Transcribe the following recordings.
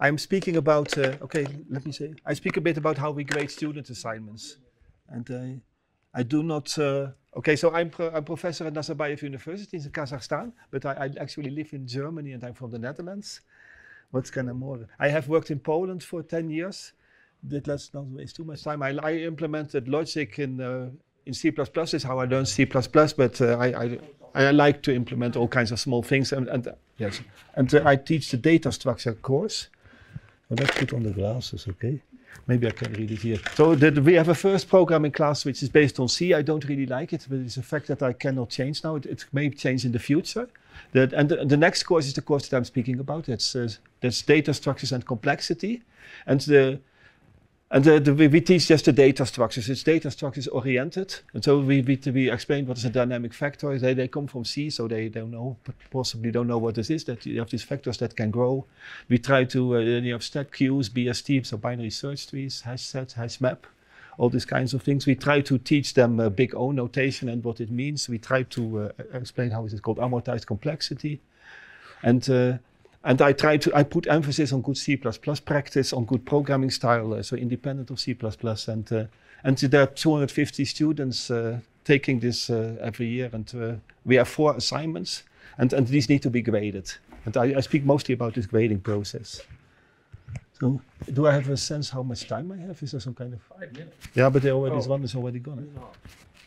I'm speaking about, uh, okay, let me say, I speak a bit about how we grade student assignments. And uh, I do not, uh, okay, so I'm, pro I'm professor at Nazarbayev University in Kazakhstan, but I, I, actually live in Germany and I'm from the Netherlands. What's kind of more? I have worked in Poland for 10 years. That let's not waste too much time. I, I implemented logic in, uh, in C++, is how I learned C++, but uh, I, I, I, like to implement all kinds of small things. And, and yes, and uh, I teach the data structure course. Well, let's put on the glasses, okay? Maybe I can read it here. So the, we have a first programming class which is based on C. I don't really like it, but it's a fact that I cannot change now. It, it may change in the future. That, and the, the, next course is the course that I'm speaking about. That's, uh, that's data structures and complexity. And the, and the, the, we, teach just the data structures. It's data structures oriented. And so we, we, we explain what is a dynamic vector. They, they come from C, so they don't know, but possibly don't know what this is, that you have these vectors that can grow. We try to, uh, you have stack queues, BST, so binary search trees, hash set, hash map, all these kinds of things. We try to teach them uh, big O notation and what it means. We try to uh, explain how is it called amortized complexity. And uh, and I try to, I put emphasis on good C++ practice, on good programming style, uh, so independent of C++. And, uh, and there are 250 students uh, taking this uh, every year. And uh, we have four assignments, and, and these need to be graded. And I, I speak mostly about this grading process. So, do I have a sense how much time I have? Is there some kind of five minutes? Yeah, but already, oh. this one is already gone.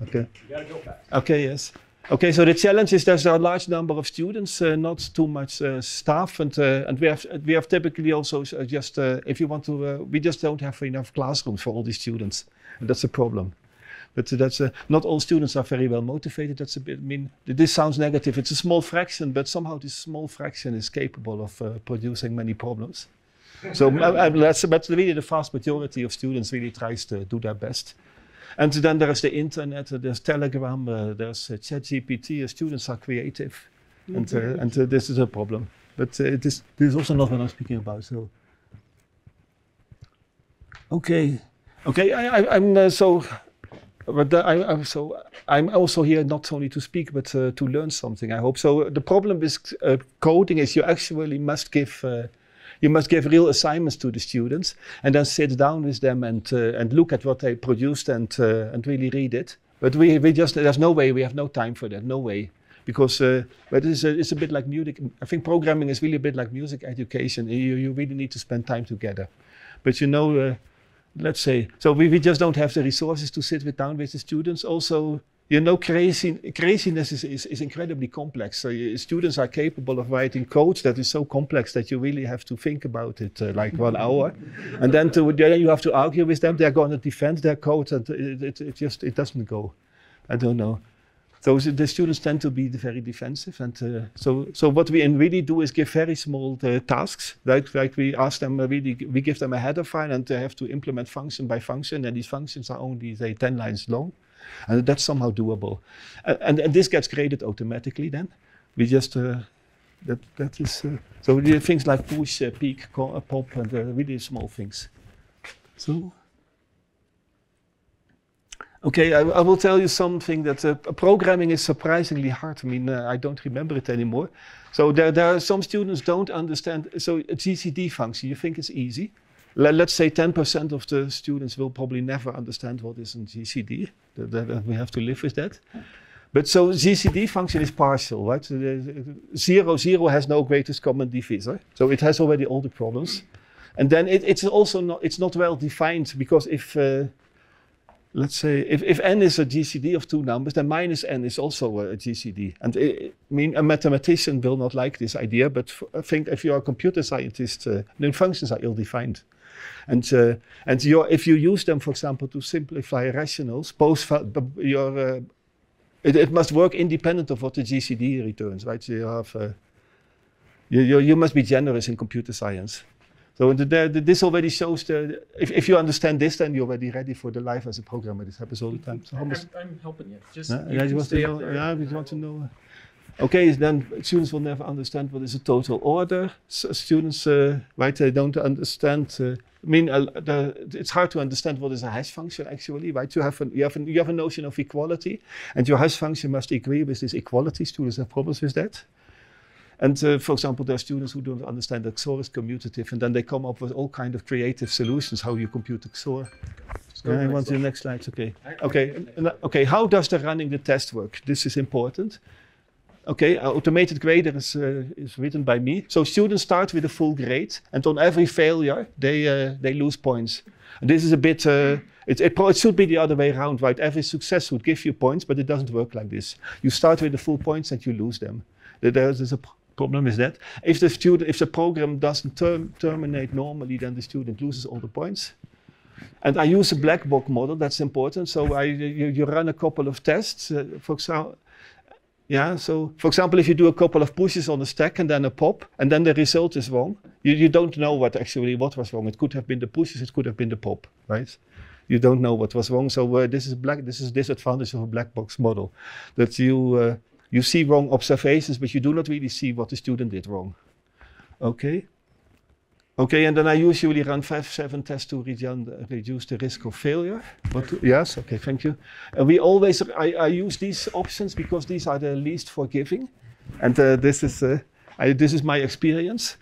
Okay. You gotta go fast. Okay. Yes. Okay, so the challenge is there's a large number of students, uh, not too much uh, staff, and uh, and we have we have typically also uh, just uh, if you want to, uh, we just don't have enough classrooms for all these students, and that's a problem. But that's not all students are very well motivated. That's a bit. I mean, this sounds negative. It's a small fraction, but somehow this small fraction is capable of producing many problems. so that's but really the vast majority of students really tries to do their best. And then there is the internet, there's Telegram, uh, there's uh, ChatGPT. Uh, students are creative, mm -hmm. and uh, and uh, this is a problem. But uh, this this is also not what I'm speaking about. So, okay, okay, I, am so. But I, I'm so I'm also here not only to speak but to learn something. I hope so. The problem with coding is you actually must give you must give real assignments to the students and then sit down with them and, uh, and look at what they produced and, uh, and really read it. But we, we just, there's no way, we have no time for that, no way. Because uh, but it's a, it's a bit like music. I think programming is really a bit like music education. You, you really need to spend time together. But you know, uh, let's say, so we, we just don't have the resources to sit with down with the students. Also, you know, crazy, craziness is, is, is incredibly complex. So you, students are capable of writing code that is so complex that you really have to think about it uh, like one hour, and then to you have to argue with them. They're going to defend their code, and it, it, it just it doesn't go. I don't know. So the students tend to be very defensive, and uh, so so what we really do is give very small uh, tasks. Like like we ask them uh, really, we give them a header file, and they have to implement function by function, and these functions are only say 10 lines long. And that's somehow doable. Uh, and, and this gets graded automatically then. We just, uh, that, that is, uh, so things like push, uh, call, uh, pop, and uh, really small things. So, okay, I, I will tell you something that programming is surprisingly hard. I mean, I don't remember it anymore. So there, there are some students don't understand, so a GCD function, you think it's easy let's say 10% of the students will probably never understand what is a GCD. That, that, we have to live with that. But so GCD function is partial, right? So zero, zero has no greatest common divisor. So it has already all the problems. And then it, it's also not, it's not well defined because if, uh, let's say, if, if n is a GCD of two numbers, then minus n is also a, a GCD. And it, I mean, a mathematician will not like this idea, but I think if you're a computer scientist, uh, then functions are ill-defined. And, uh, and if you use them, for example, to simplify rationals, both your, uh, it, it, must work independent of what the GCD returns, right? So you have, uh, you, you, you, must be generous in computer science. So the, the, this already shows the, if, if you understand this, then you're already ready for the life as a programmer. This happens all the time. So I'm, I'm, helping you. Just uh, you, yeah, you want to know, yeah, you want to know. Okay, then students will never understand what is a total order. So students, uh, right, they don't understand. Uh, I mean, uh, the, it's hard to understand what is a hash function actually, right? You have, a, you, have a, you have a notion of equality, and your hash function must agree with this equality. Students have problems with that. And uh, for example, there are students who don't understand that XOR is commutative, and then they come up with all kind of creative solutions how you compute XOR. Just go to Yeah, the I next want the next slide. Okay. Okay. okay. How does the running the test work? This is important. Okay. Automated grader is uh, is written by me. So students start with a full grade, and on every failure they uh, they lose points. And this is a bit. Uh, it, it, it should be the other way around, right? Every success would give you points, but it doesn't work like this. You start with the full points and you lose them. There's, a problem is that if the student, if the program doesn't term, terminate normally, then the student loses all the points. And I use a black box model. That's important. So I you, you run a couple of tests. Uh, for example, yeah. So for example, if you do a couple of pushes on a stack and then a pop, and then the result is wrong, you, you don't know what actually what was wrong. It could have been the pushes. It could have been the pop. Right. You don't know what was wrong. So uh, this is black. This is disadvantage of a black box model, that you uh, you see wrong observations, but you do not really see what the student did wrong. Okay. Okay, and then I usually run five, seven tests to reduce the risk of failure. But yes, okay, thank you. And we always, I, I use these options because these are the least forgiving, and uh, this is, uh, I, this is my experience.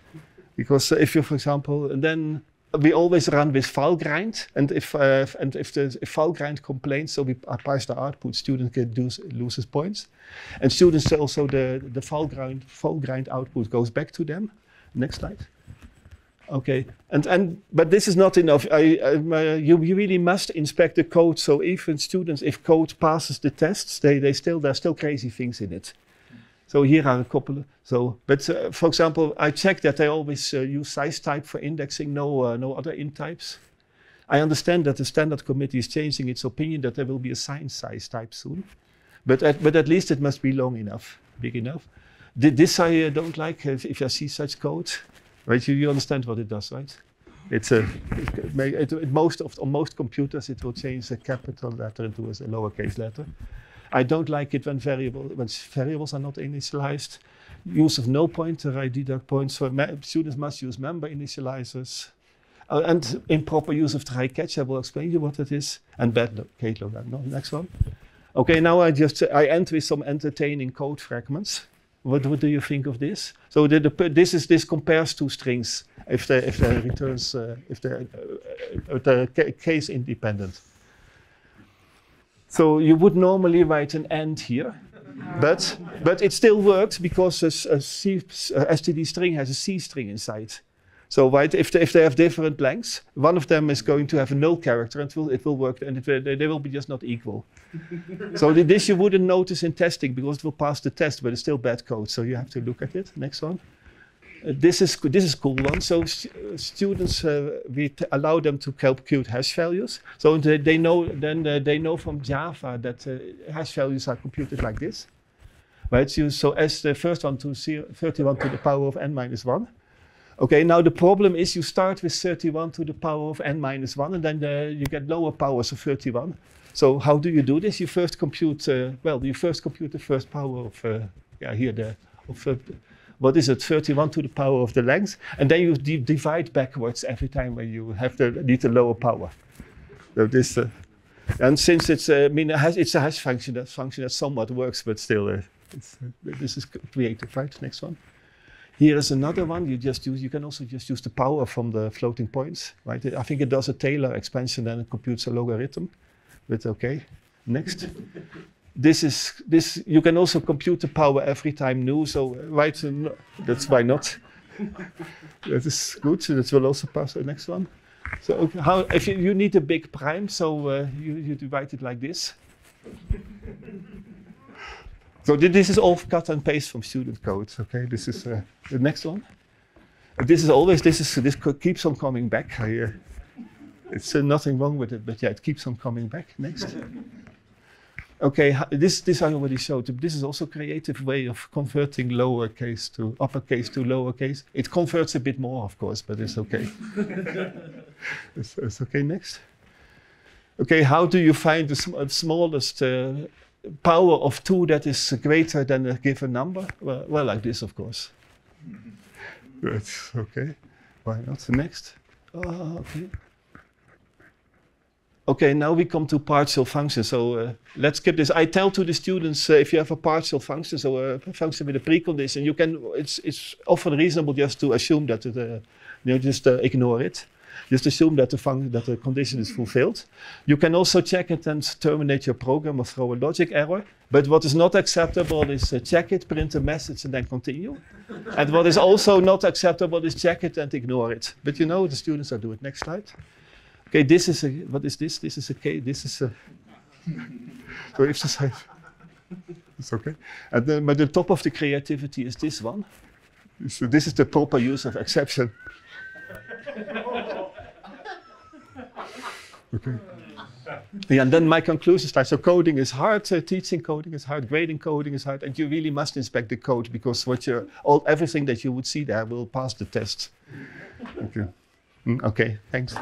Because uh, if you, for example, and then we always run with Valgrind, and if uh, and if the if Valgrind complains, so we pass the output, student get lose, loses points, and students also the the Valgrind file grind output goes back to them. Next slide. Okay, and and but this is not enough. I, I, you, you really must inspect the code. So even students, if code passes the tests, they they still there's still crazy things in it. So here are a couple. So, but uh, for example, I check that they always uh, use size type for indexing, no uh, no other int types. I understand that the standard committee is changing its opinion that there will be a sign size type soon, but at, but at least it must be long enough, big enough. Th- This I uh, don't like if, if I see such code. Right, you, you understand what it does, right? It's a it, it, it most of on most computers it will change a capital letter into a lowercase letter. I don't like it when variable when variables are not initialized. Use of no pointer, I deduct points. Me- students must use member initializers. Uh, and improper use of try catch. I will explain you what that is. And bad lo- okay, lo- no, next one. Okay, now I just I end with some entertaining code fragments. What, what do you think of this? So the, the, this is this compares two strings if the if returns uh, if the uh, uh, case independent. So you would normally write an end here, but but it still works because a, a C, a STD string has a C string inside. So right, if they, if they have different lengths, one of them is going to have a null character, and it will, it will work, and it they, they will be just not equal. so this you wouldn't notice in testing because it will pass the test, but it's still bad code. So you have to look at it. Next one. Uh, this is this is cool one. So st- students uh, we allow them to compute hash values. So they, they know then uh, they know from Java that uh, hash values are computed like this. Right. So, so as the first one to zero, 31 to the power of n minus one. Okay, now the problem is you start with 31 to the power of n minus 1, and then uh, you get lower powers of 31. So how do you do this? You first compute, uh, well, you first compute the first power of, uh, yeah, here, the, of, uh, what is it, 31 to the power of the length, and then you di- divide backwards every time when you have the, need the lower power. So this, uh, and since it's, uh, I mean, it has, it's a hash function, that function that somewhat works, but still, uh, this is creative, right? Next one. Here is another one. You just use. You can also just use the power from the floating points, right? I think it does a Taylor expansion and it computes a logarithm. But okay, next. this is this. You can also compute the power every time new. So uh, right, that's why not. that is good. So that will also pass the next one. So okay, how if you, you need a big prime, so uh, you you divide it like this. So thi- this is all cut and paste from student code. Okay, this is uh, the next one. This is always this is this keeps on coming back. I, uh, it's uh, nothing wrong with it, but yeah, it keeps on coming back. Next. Okay, this this I already showed. This is also a creative way of converting lowercase to uppercase to lowercase. It converts a bit more, of course, but it's okay. it's, it's okay. Next. Okay, how do you find the sm- smallest uh, power of 2 that is greater than a given number? Well, well like this, of course. That's okay. Why not? Next. Oh, okay. okay, now we come to partial functions. So uh, let's skip this. I tell to the students uh, if you have a partial function, so a function with a precondition, you can. It's it's often reasonable just to assume that it, uh, you know, just uh, ignore it. Just assume that the that the condition is fulfilled. You can also check it and terminate your program or throw a logic error. But what is not acceptable is uh, check it, print a message, and then continue. and what is also not acceptable is check it and ignore it. But you know the students are doing it. Next slide. Okay, this is a, what is this? This is a case, this is a, so exercise. it's okay. And then, but the top of the creativity is this one. So this is the proper use of exception. okay. Yeah, and then my conclusion slide. So coding is hard, uh, teaching coding is hard, grading coding is hard, and you really must inspect the code because what you all everything that you would see there will pass the test. Okay. Mm, okay, thanks.